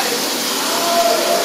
got it.